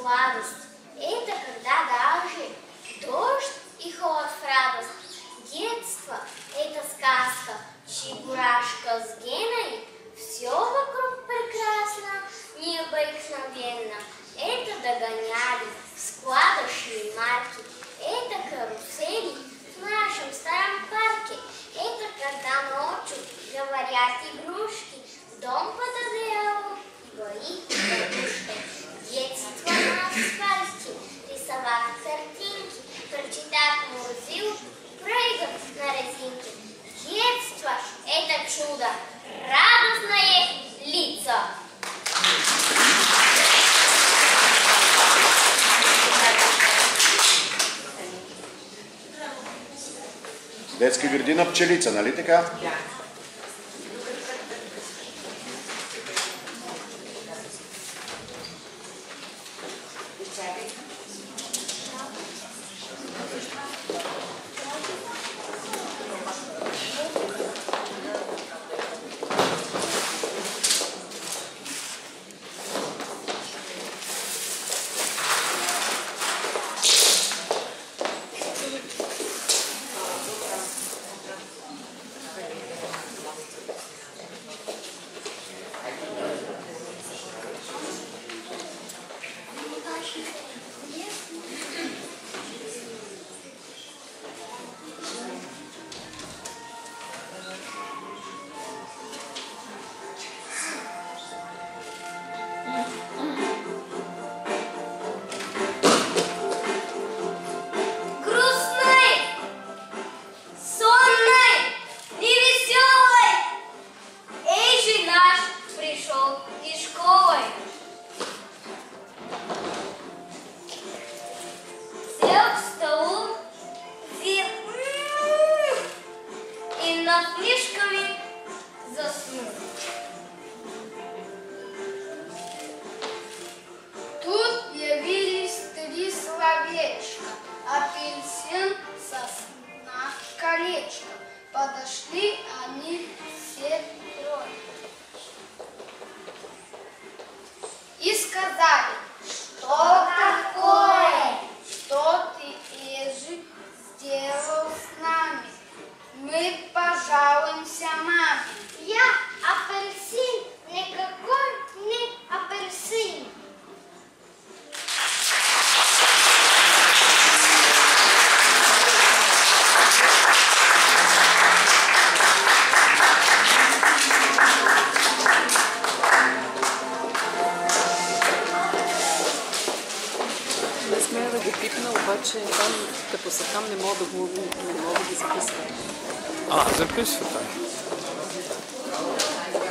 сладость. Это когда даже дождь и холод в радость. Детство – это сказка. Чебурашка с Геной – все вокруг прекрасно, необыкновенно. Это догоняли, складочные марки. Это карусели в нашем старом парке. Это когда ночью говорят игрушки, дом подозрел и боит. на. Детство – это чудо, радостное лицо. Детска градина пчелица, нали така? Да.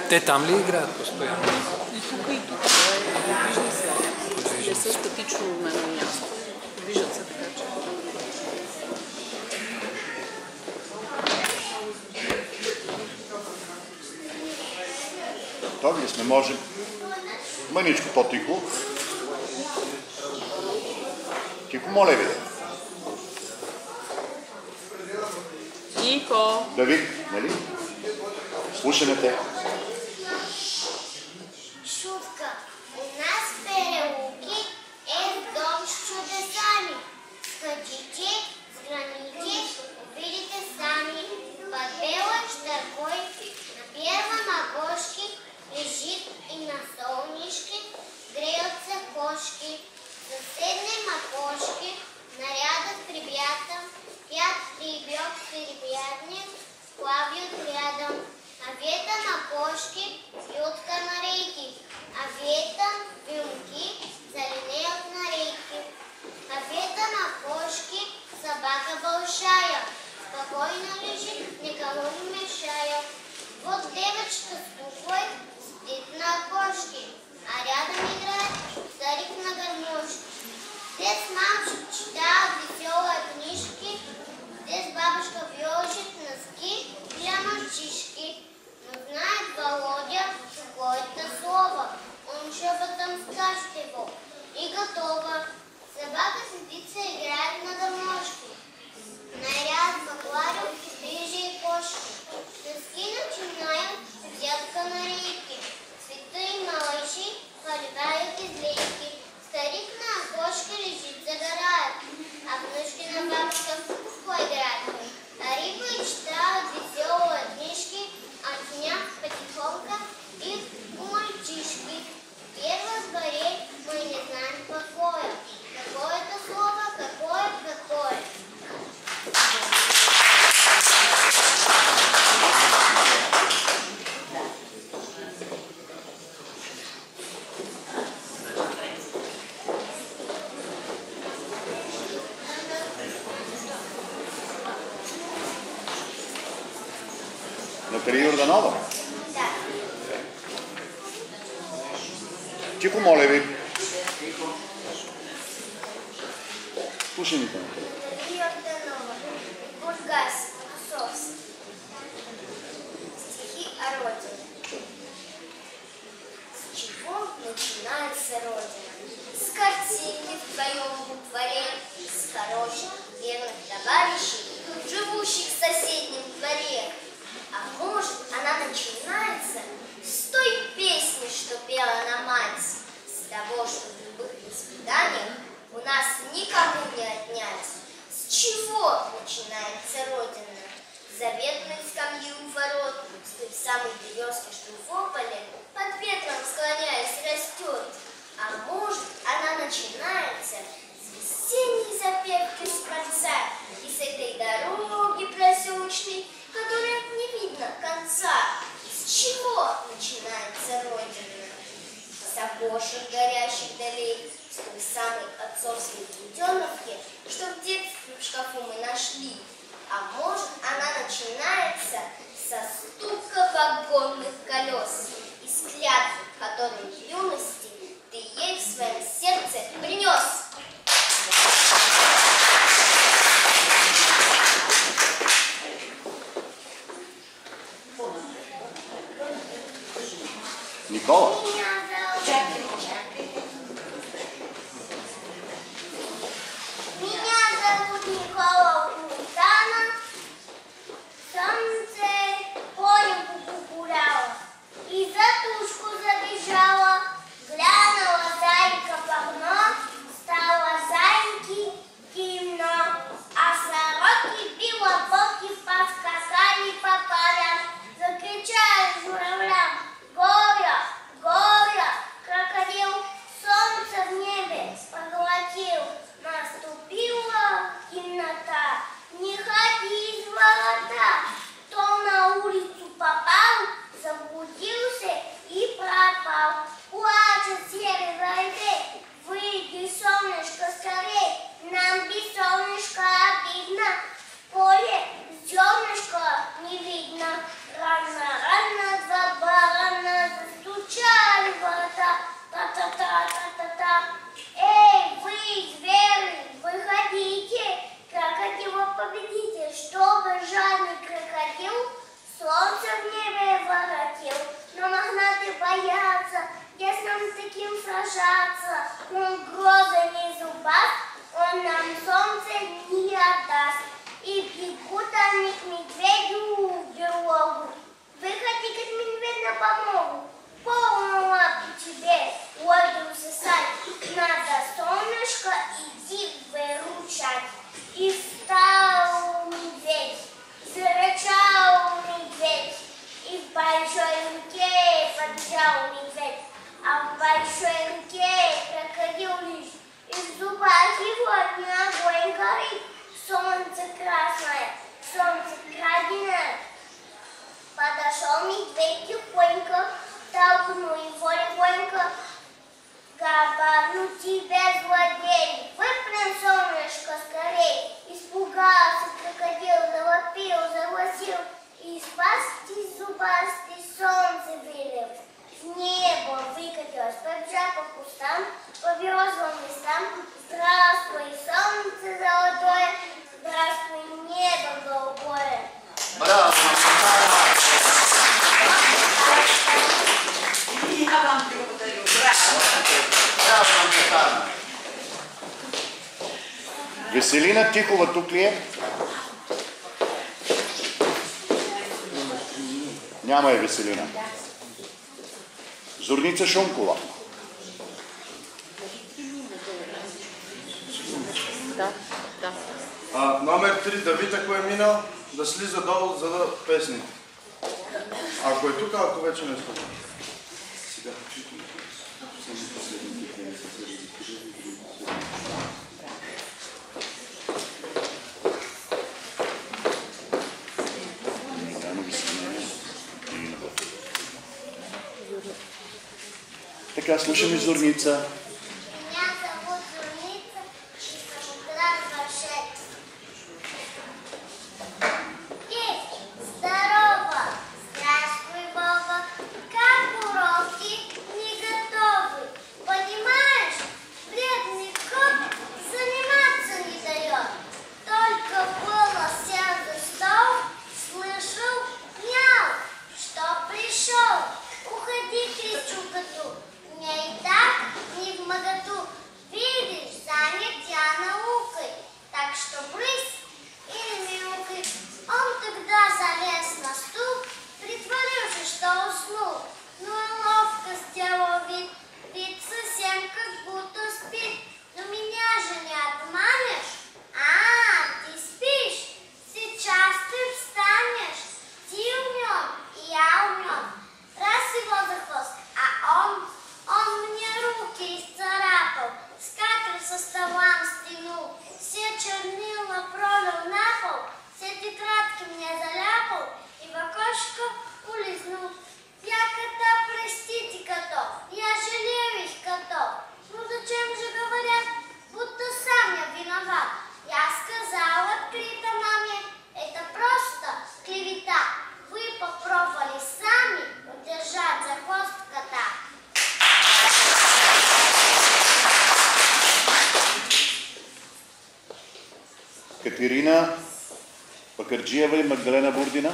Те там ли играят постоянно? И тук, и тук. Движни се. Не са статично на едно място. Движат се така, че... Готови ли сме? Може мъничко по-тихо. Тихо, моля ви. Тихо. ви, нали? Слушаме те. Dr. Iurdanova? Da. Ti cum o levi? Pușinică. Iurdanova, Бургас, Sos. Стихи о Родине. С чего начинается Родина? С картины в твоем дворе, с хороших верных товарищей, живущих в соседнем дворе. А может, она начинается с той песни, что пела на мать, с того, что в любых испытаниях у нас никому не отнять. С чего начинается Родина? Заветной скамьи у ворот, с той самой березки, что в ополе, под ветром склоняясь, растет. А может, она начинается с весенней запевки с конца и с этой дороги проселочной, видно конца. С чего начинается Родина? С окошек горящих долей, с той самой отцовской буденовки, что в детстве в шкафу мы нашли. А может, она начинается со стука вагонных колес и с клятвы, которую в юности ты ей в своем сердце принес. Никола. Меня Никола Култана. Солнце полем кукуряло и за тушку забежала. Веселина Тихова тук ли е? Няма е Веселина. Зорница Шумкова. Да, да. А, номер 3, Давид, ако е минал, да слиза долу, за да песни. Ако е тук, ако вече не е тук. случай Мизурница. Gioia Magdalena Burdina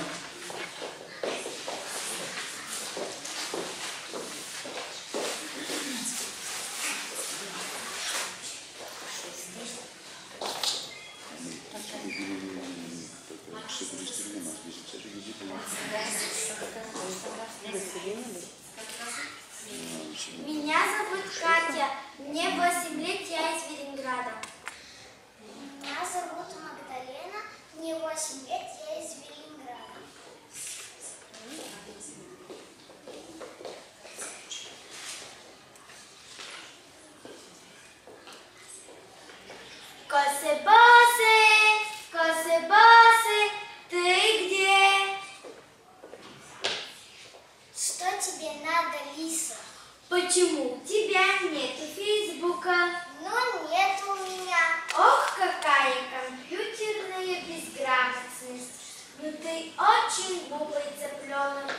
очень бублиця пльоном.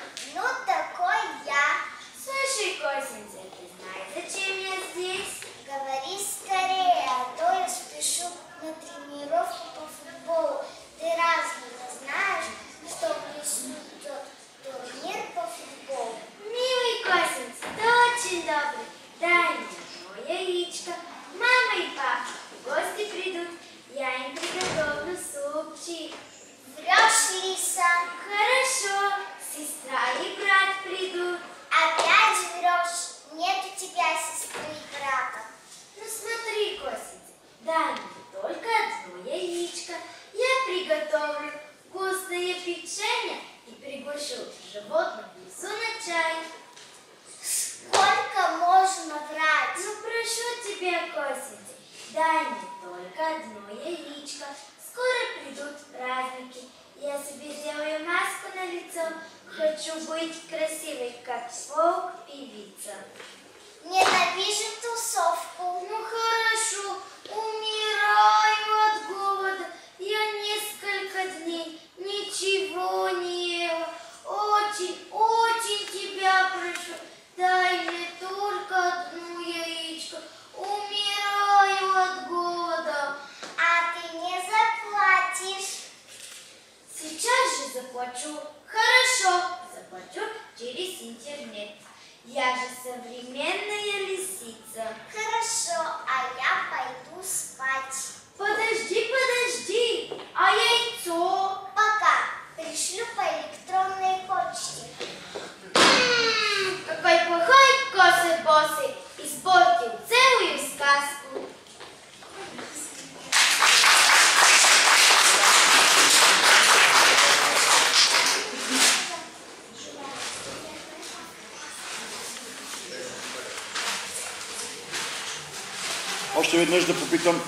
веднъж да попитам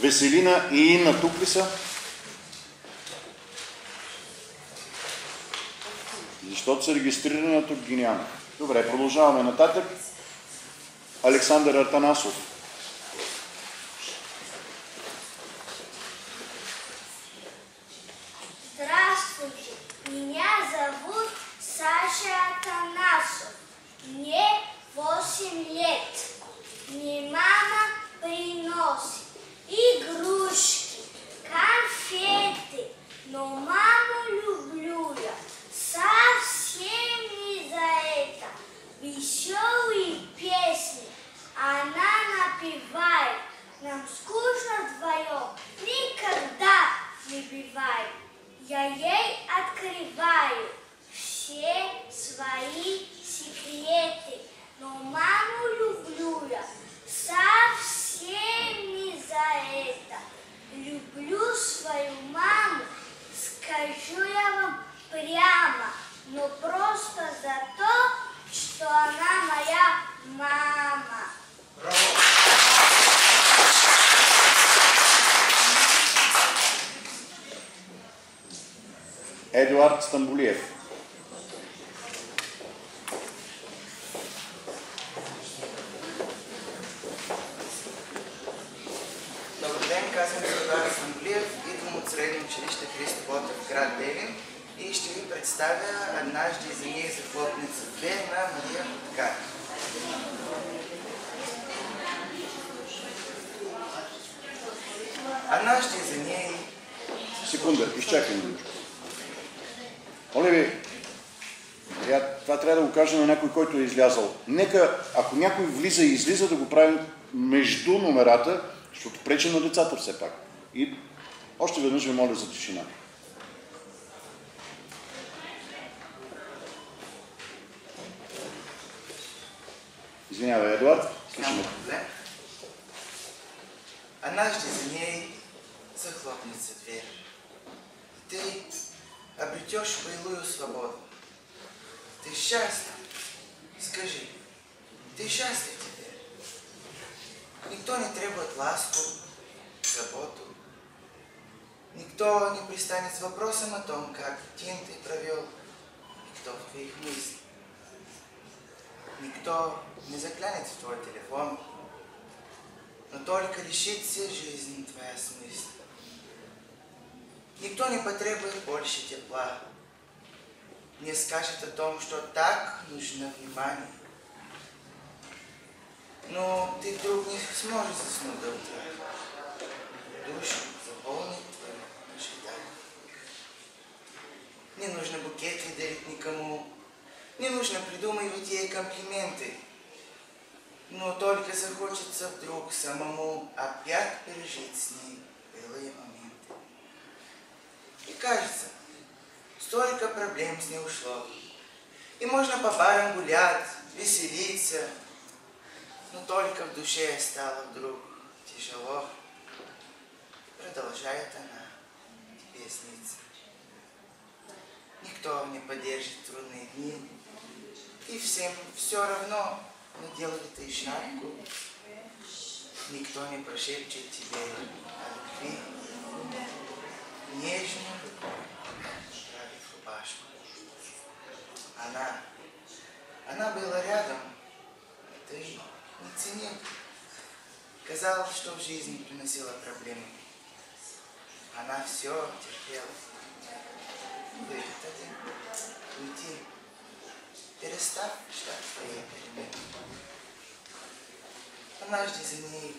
Веселина и Инна тук ли са? Защото са регистрирани, тук ги. Добре, продължаваме нататък. Александър Артанасов. Град Девин и ще ви представя Однажды за ней захлопнется дверь на Мария Хуткар. Однажды за ней Секунда, изчакай минутка. Моля ви, това трябва да го кажа на някой, който е излязал. Нека, ако някой влиза и излиза, да го правим между номерата, защото пречи на децата все пак. И още веднъж ви моля за тишина. Няма проблем. Однажды за ней захлопнется дверь. Ты обретешь былую свободу. Ты счастлив? Скажи, ты счастлив теперь? Никто не требует ласку, заботу. Никто не пристанет с вопросом о том, как день ты провел, никто в твоих мыслях. Никто не заглянет в твой телефон, но только лишит всей жизни твоя смысл. Никто не потребует больше тепла, не скажет о том, что так нужно внимание. Но ты вдруг не сможешь заснуть до утра. Душу заполнит твое ожидание. Не нужно букеты дарить никому, не нужно придумывать ей комплименты. Но только захочется вдруг самому опять пережить с ней былые моменты. И кажется, столько проблем с ней ушло. И можно по барам гулять, веселиться. Но только в душе стало вдруг тяжело. Продолжает она тебе сниться. Никто не поддержит трудные дни. И всем все равно, надел ли ты шапку. Никто не прошепчет тебе о любви. Правив рубашку. Она, она была рядом, а ты не ценил. Казалось, что в жизни приносила проблемы. Она все терпела. Выход один. Уйти. Перестав ждать твоей перемены. Однажды за ней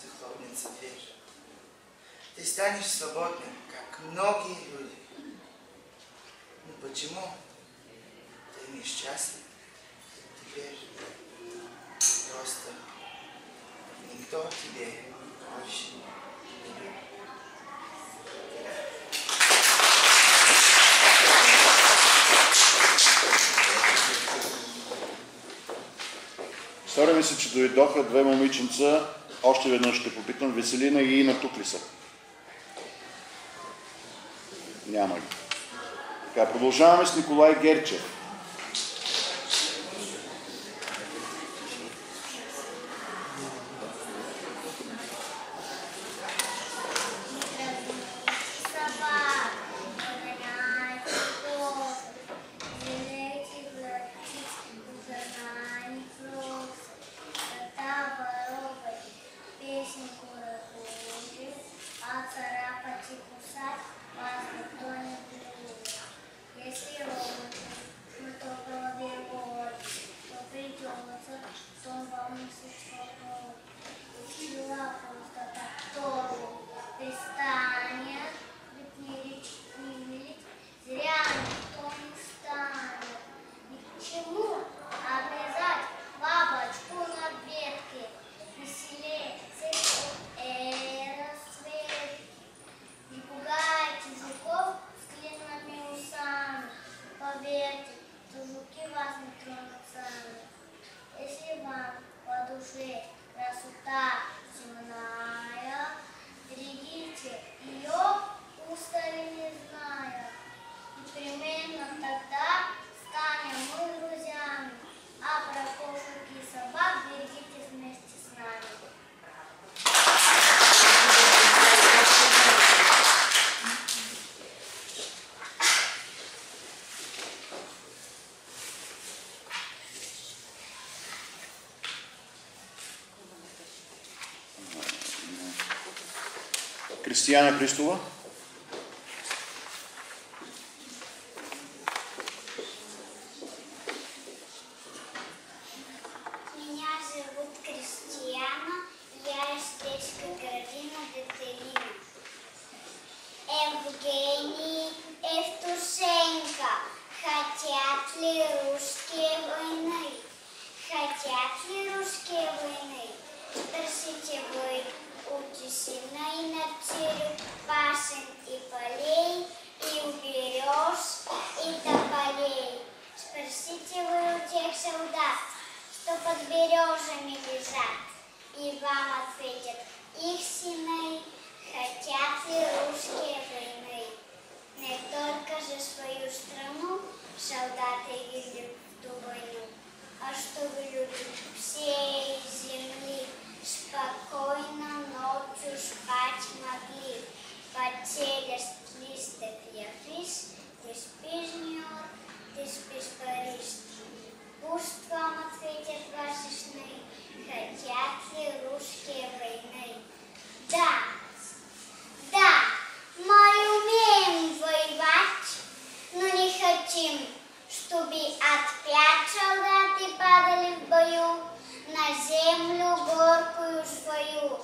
захлопнется дверь. Ты станешь свободным, как многие люди. Но почему ты несчастлив теперь? Просто никто тебе больше не любит. Стори ми се, че дойдоха две момиченца. Още веднъж ще попитам. Веселина и Ина тук ли са? Няма ги. Така, продължаваме с Николай Герчев. Cristiana Cristua? и вам ответят их сыны, хотят ли русские войны. Не только же свою страну солдаты видят в ту войну, а чтобы люди всей земли спокойно ночью спать могли. Потерясь листок я рис, ты спишь Нью-Йорк, ты спишь Париж, Пушком ответит башешный, хотят ли войны. Да, да, мы умеем воевать, но не хотим, чтобы опять солдаты падали в бою на землю горкую свою.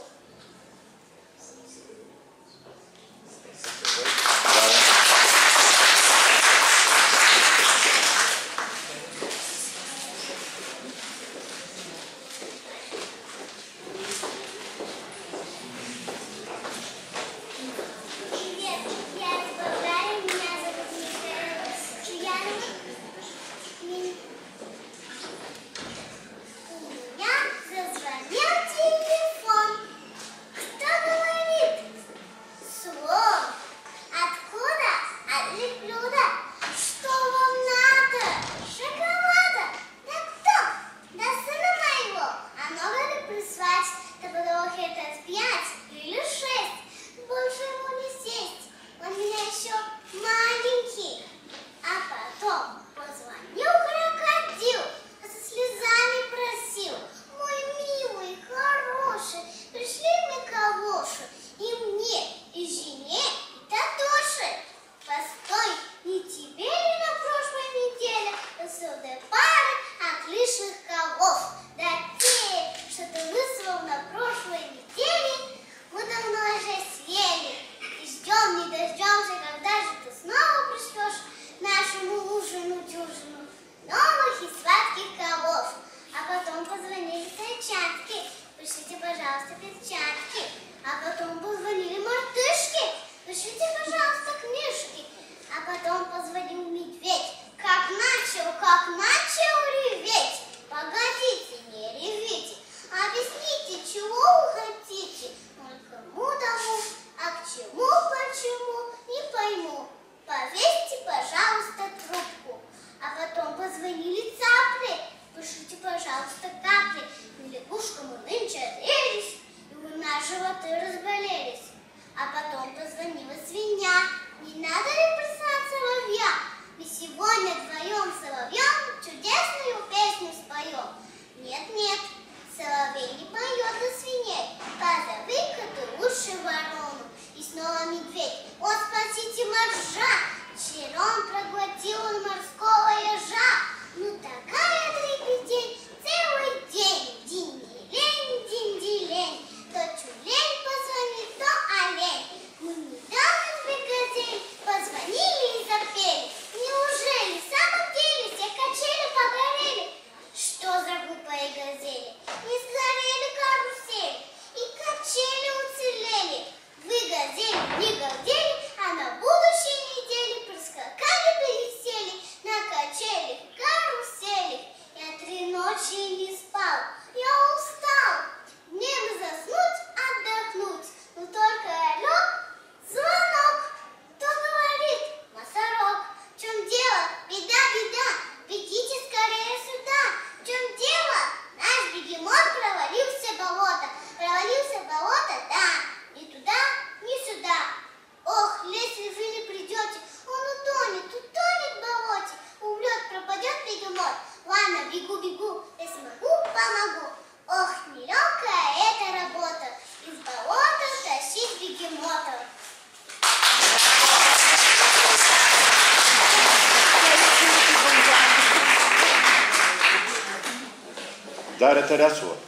terasua.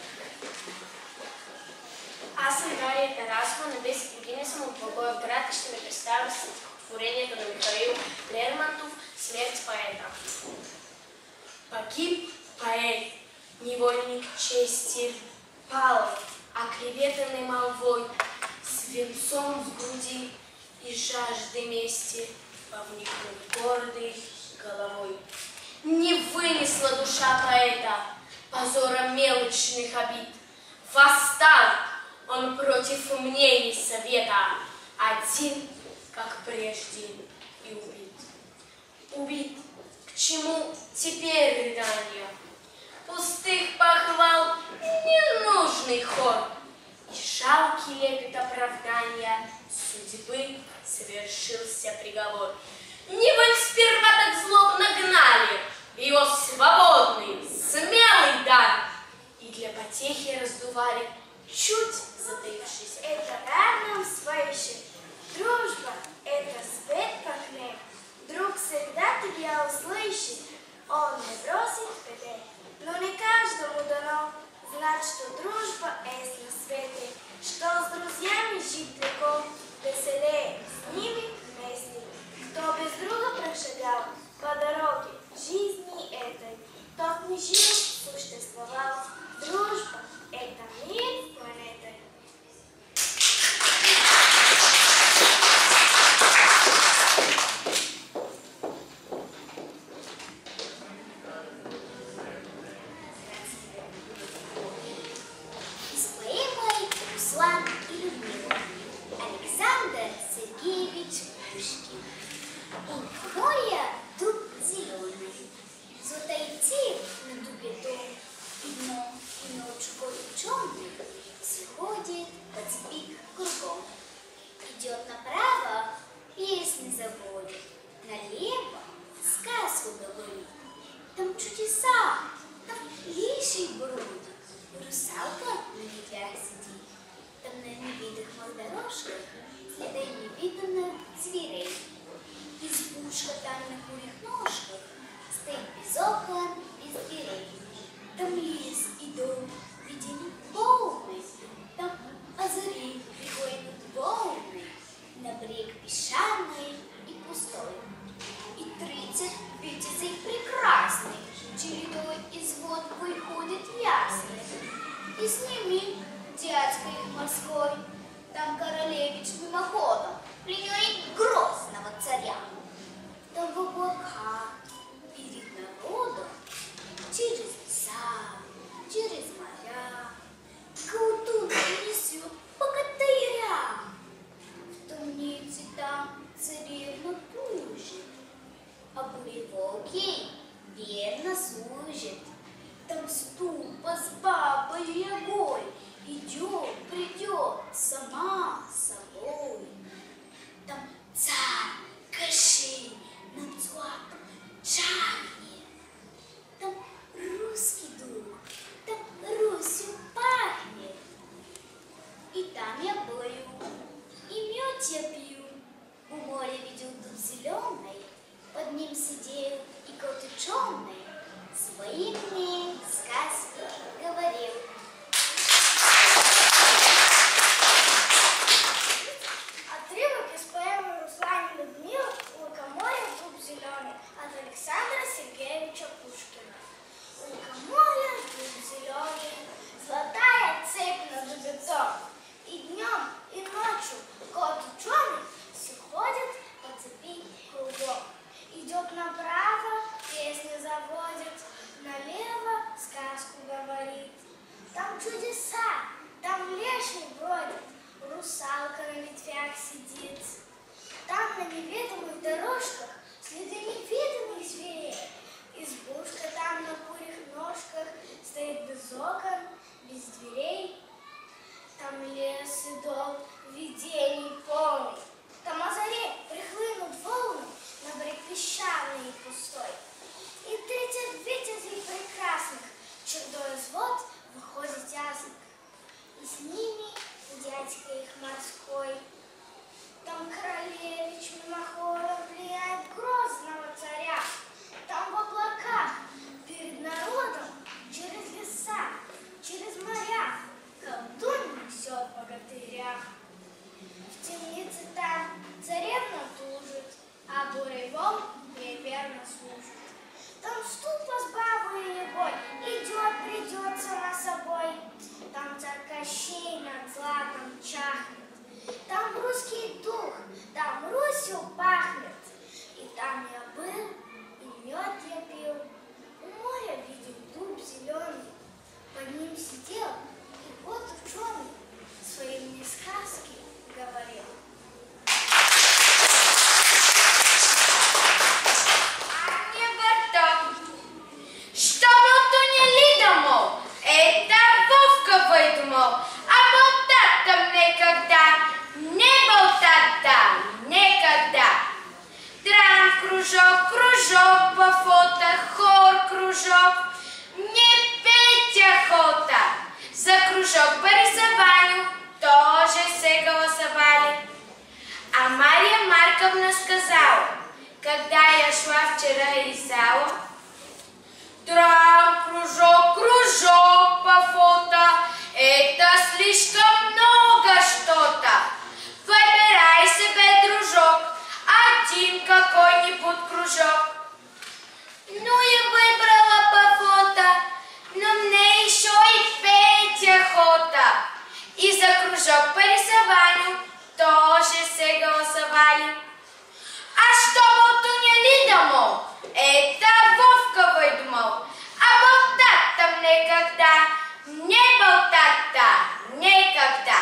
не Неболтата, некогда.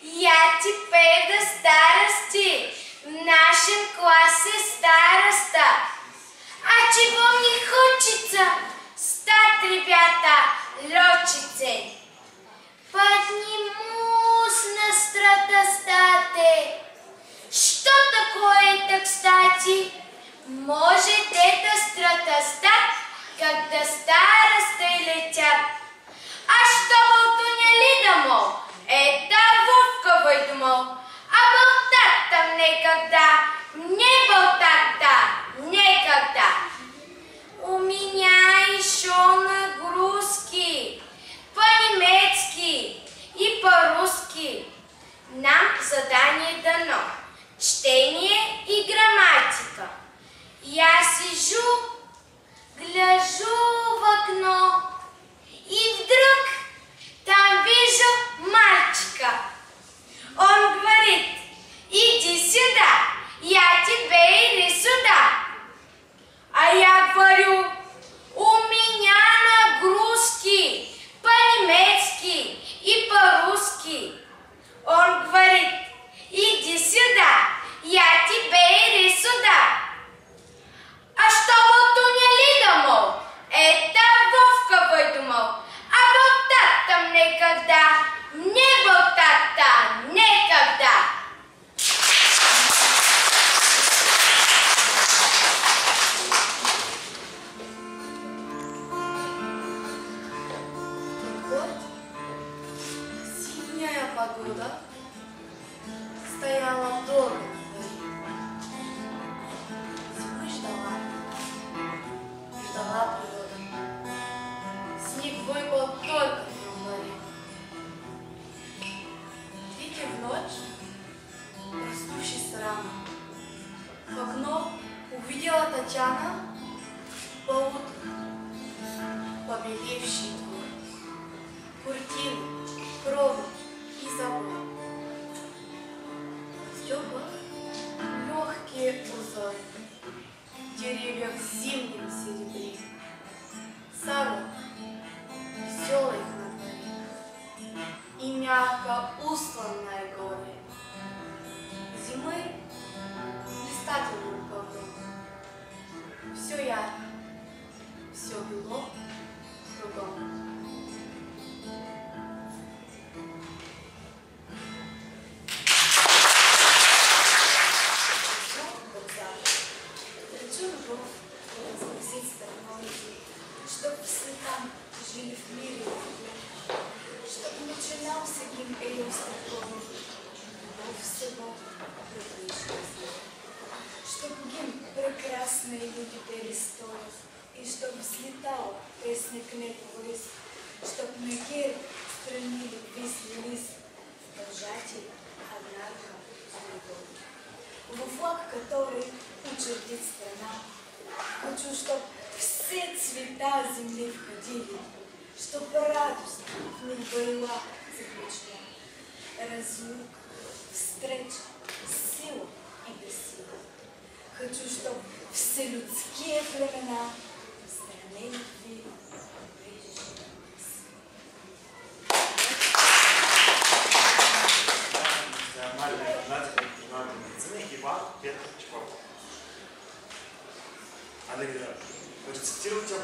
Я теперь до старости в нашем классе староста. А чего мне хочется? Стать, ребята, летчицей. Поднимусь на стратостаты. Что такое это, кстати? Может, это стратостат, когда старосты летят. А что болтуня лидамо Это Вовка выдумал. А болтать там никогда, не болтать-то никогда. У меня еще нагрузки по-немецки и по-русски. Нам задание дано чтение и грамматика. Я сижу, гляжу в окно, И вдруг там вижу мальчика. Он говорит, иди сюда, я тебе иди сюда. А я говорю, у меня нагрузки по-немецки и по-русски. Он говорит, иди сюда, я тебе иди сюда. А что вот у меня лидомов? Это Вовка выдумал. А болтать-то мне когда? Не болтать-то никогда. Вот синяя погода стояла долго.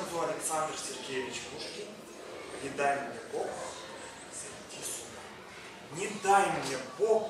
такой Александр Сергеевич Пушкин? Не дай мне Бог сойти с ума. Не дай мне Бог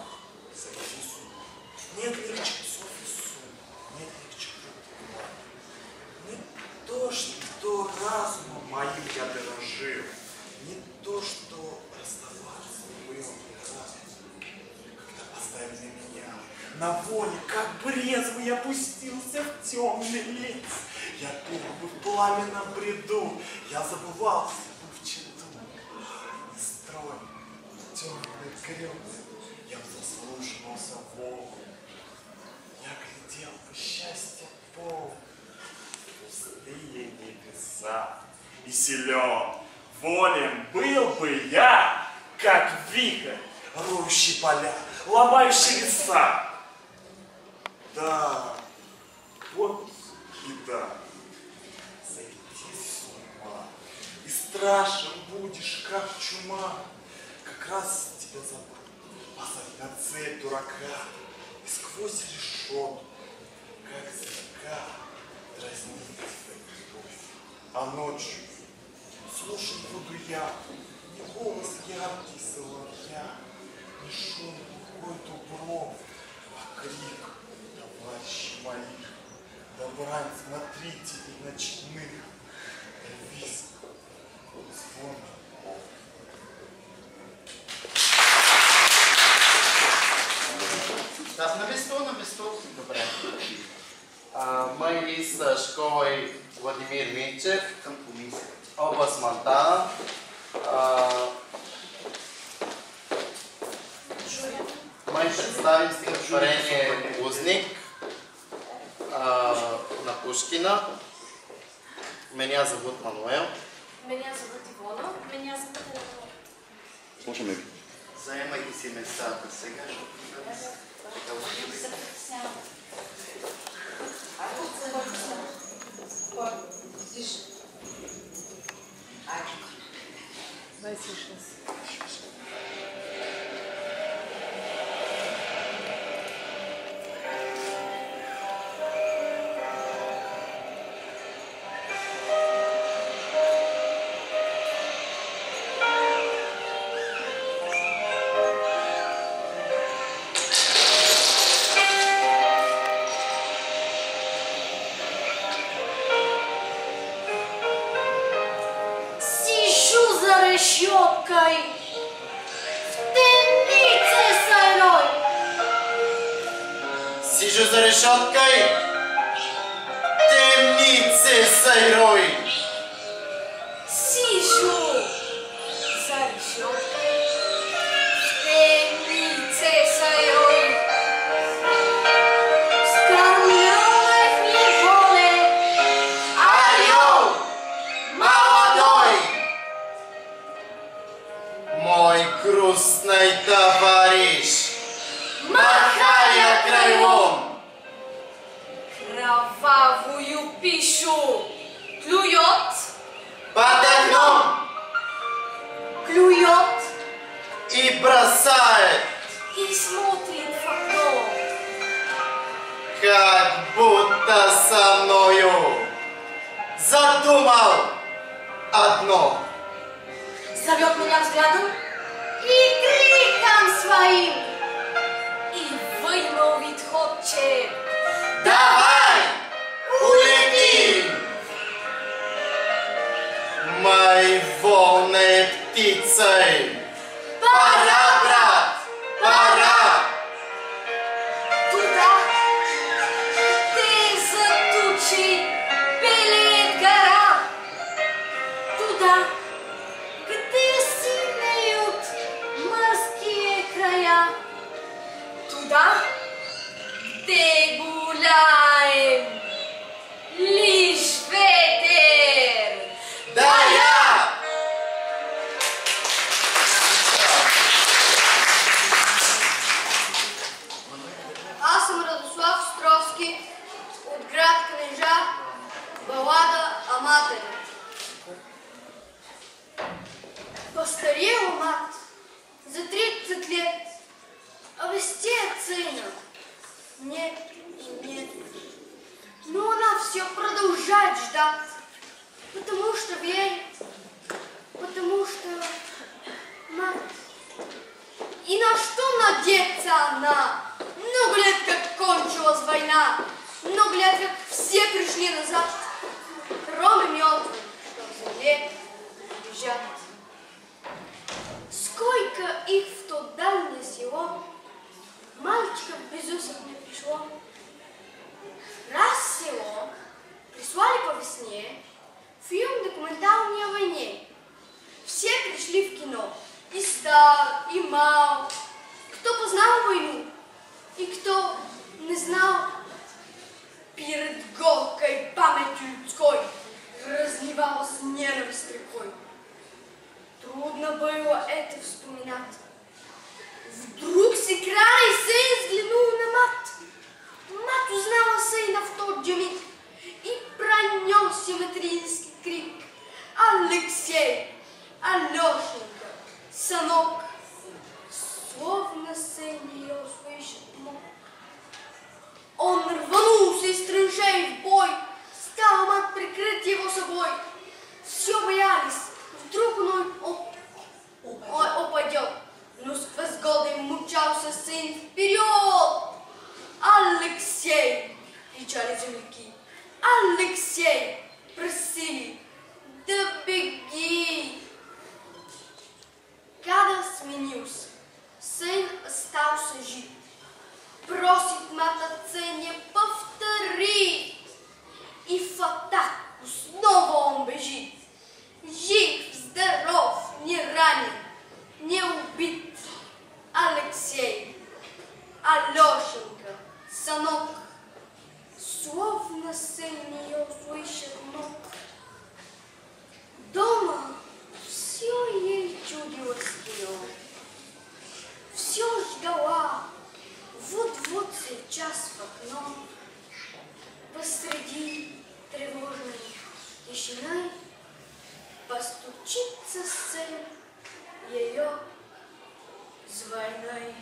Майли са школой Владимир Минчев, към комисия. област Монтана. Май ще ставим стихотворение узник. на Пушкина. Меня зовут Мануел. Меня зовут Ивона. Меня зовут Ивона. Слушаме ги. Заемайте си местата сега, защото... 26. со мною задумал одно. Зовет меня взглядом и криком своим, и вымолвит хочет. Давай улетим! мои волной птицей ее с войной.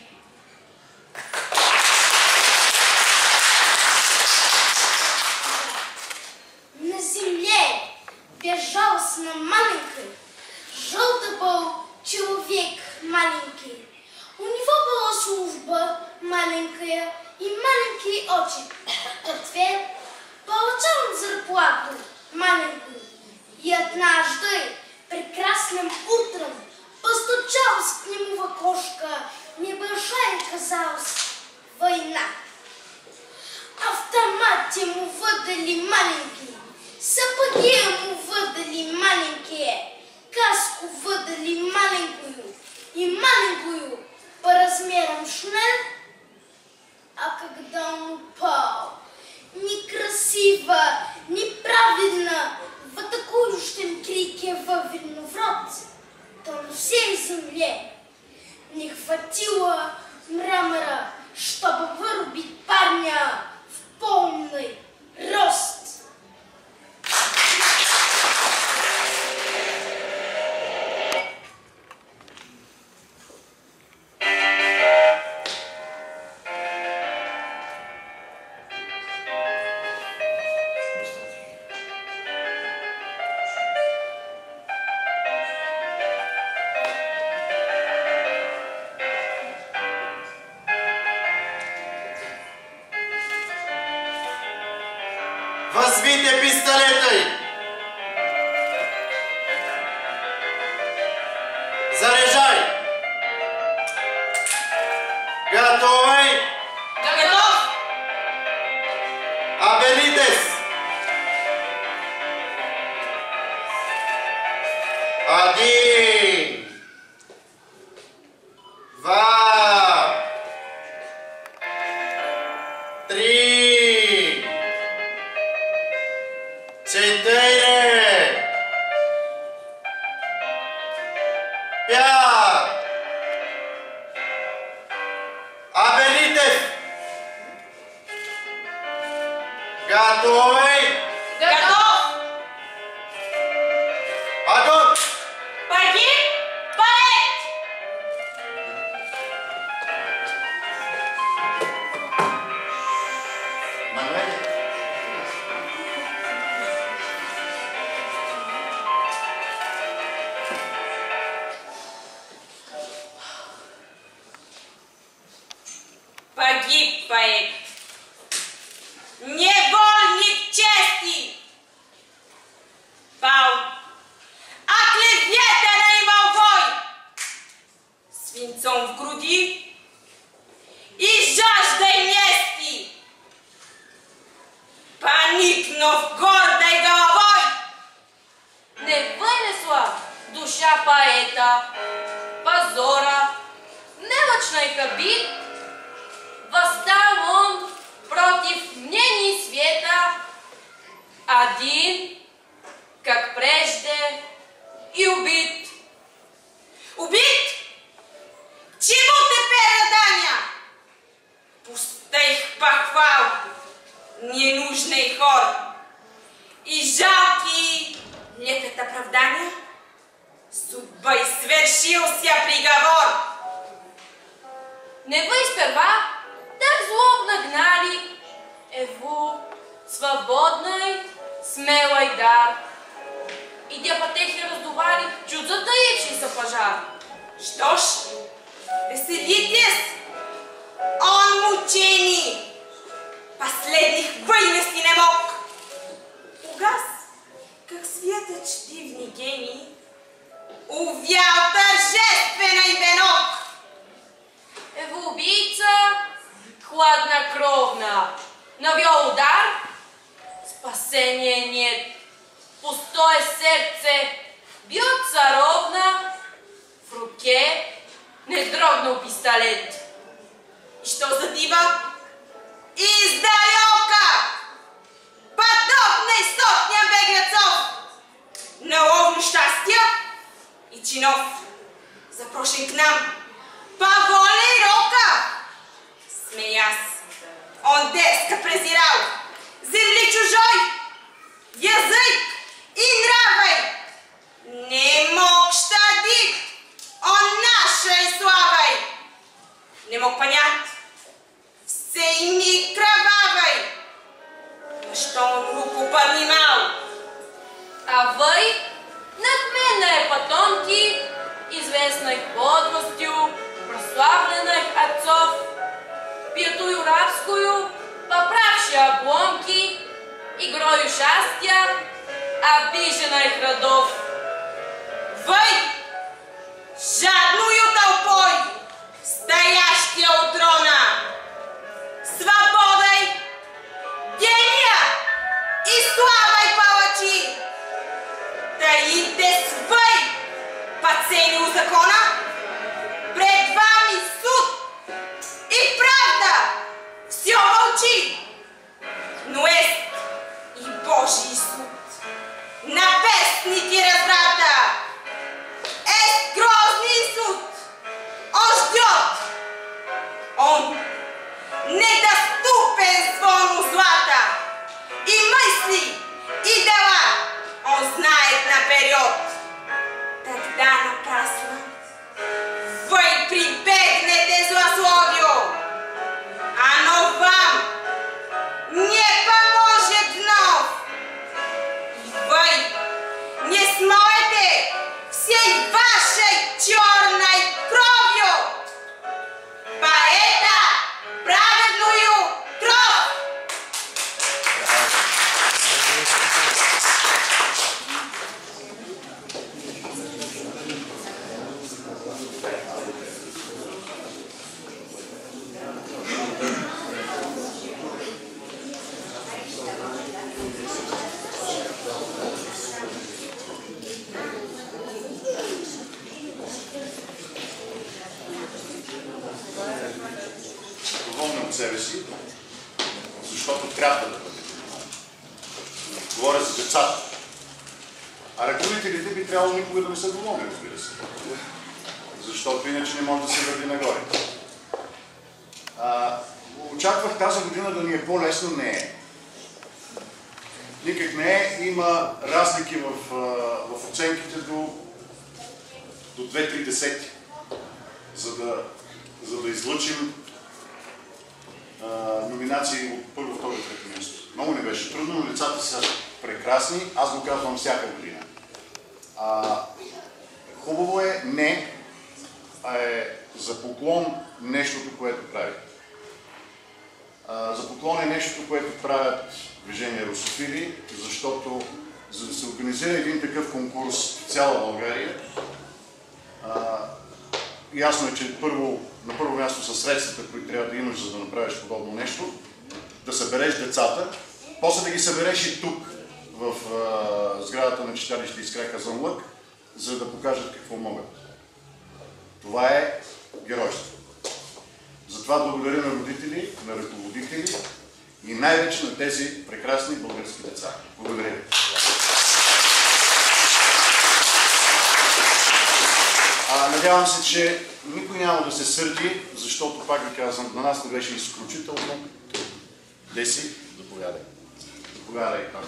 Судьбой свершился приговор. Не вы сперва так злобно гнали Еву свободной, смелой дар. И где потехи раздували чуть затаившийся пожар. Что ж, веселитесь, он мучений последних вынести не мог. Угас, как светоч дивный гений, увял торжественный венок. Ева убийца, хладнокровно, навел удар, спасения нет. Пустое сердце бьется ровно, в руке не дрогнул пистолет. И что за диво? Чинов, запрошен к нам. По воле рока. Смеясь, он дерзко презирал. Земли чужой, язык и нравы. Не мог щадить он нашей славой, не мог понять всей ми кровавой, на что он руку поднимал. А вы, надменные потомки известных бодростью, прославленных отцов, петую рабскую, поправшие обломки, игрою счастья, обиженных родов. Вы, жадную толпой, стоящие у трона, свободой, до 2-3 десети, за да, за да излъчим а, номинации от първо, второ трето място. Много не беше трудно, но лицата са прекрасни. Аз го казвам всяка година. А, хубаво е не, а е за поклон нещото, което прави. А, за поклон е нещо, което правят движение русофили, защото за да се организира един такъв конкурс в цяла България, а, ясно е, че първо, на първо място са средствата, които трябва да имаш, за да направиш подобно нещо, да събереш децата, после да ги събереш и тук, в а, сградата на читалище Искра Казанлък, за да покажат какво могат. Това е геройство. Затова благодаря на родители, на ръководители и най-вече на тези прекрасни български деца. Благодаря ви. Надявам се, че никой няма да се сърди, защото, пак ви казвам, на нас не беше изключително Деси, заповядай. Заповядай, Тони.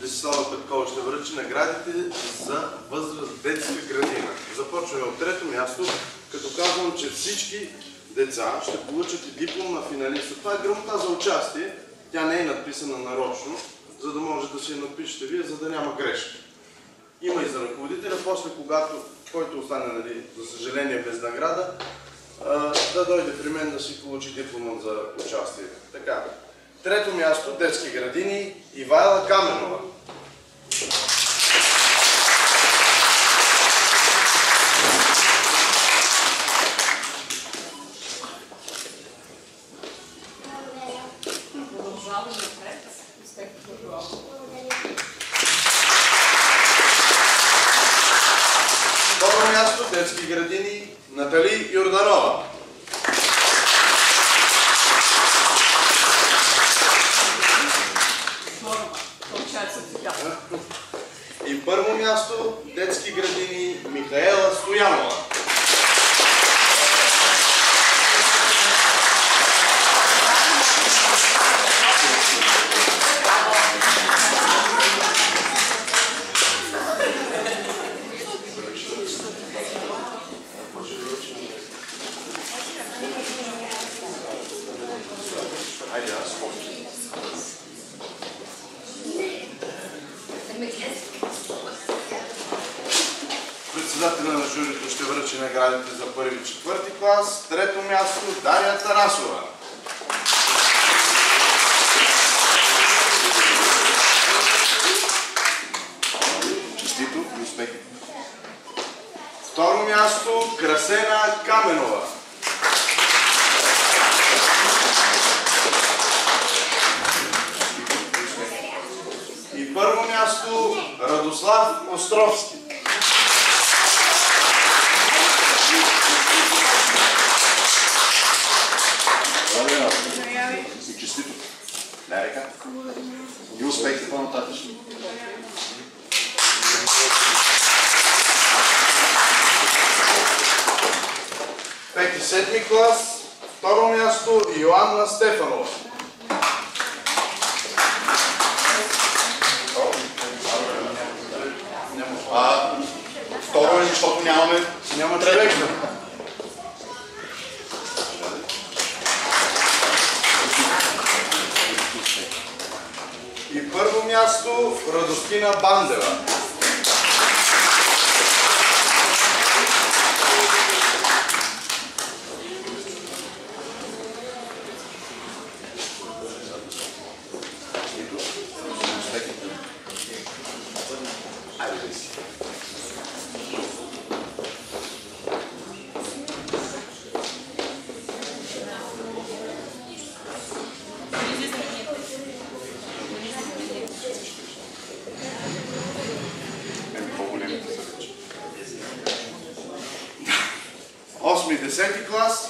Десислава Петкова ще връчи наградите за възраст детска градина. Започваме от трето място, като казвам, че всички деца ще получат и диплом на финалиста. Това е грамота за участие. Тя не е надписана нарочно, за да може да си я напишете вие, за да няма грешки. Има и за ръководителя, после когато, който остане, нали, за съжаление, без награда, да дойде при мен да си получи диплома за участие. Така. Трето място, детски градини, Ивайла Каменова. Продължаваме напред. Успех пожелавам. Второ място, детски градини, Натали Йорданова. Здорово. Получается така. И първо място, детски градини, Михаела Стоянова. Айде, аз Председателя на журито ще връчи наградите за първи и четвърти клас. Трето място Дария Тарасова. Честито и успехи. Второ място Красена Каменова. И първо място Радослав Островски. Благодаря. И честито. Дай ръка. И успехи по-нататъчно. Пети, седми клас. Второ място Йоанна Стефанова. А, защото нямаме... Няма човек. И първо място Радостина Бандева. Осми и десети клас.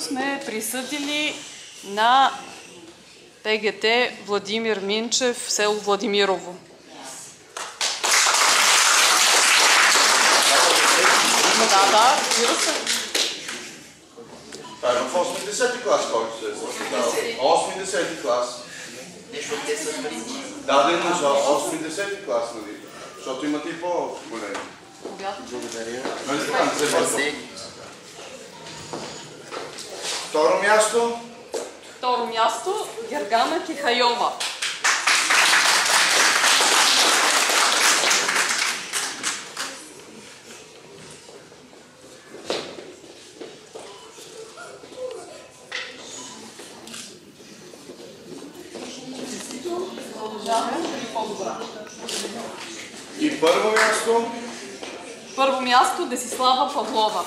Сме присъдили на ТГТ Владимир Минчев, село Владимирово. Да, да, разбира се. Това е в 8 и 10 клас, който се е състезавал. 8 и 10 клас. Нещо те са Да, да, но за 8 и 10 клас, нали? Защото имате и по-големи. Благодаря. Второ място. Второ място Гергана Кихайова. И първо място? Първо място Десислава Павлова.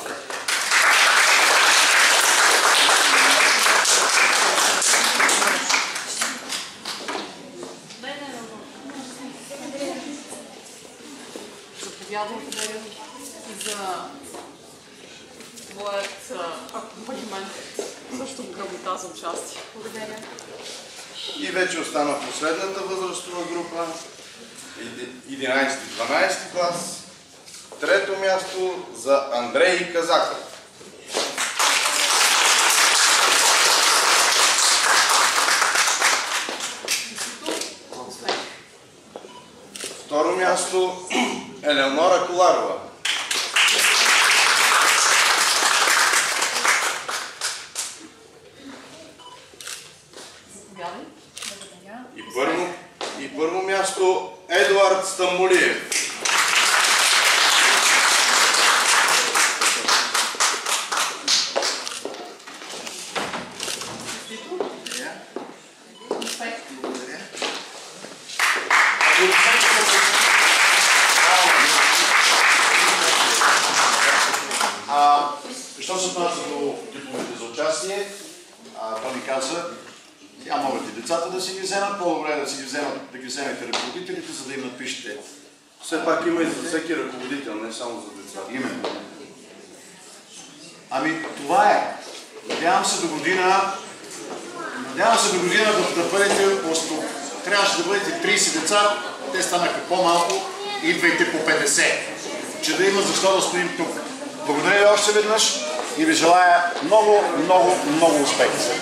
вече остана последната възрастова група, 11-12 клас. Трето място за Андрей Казаков. Второ място Елеонора Коларова. no respect.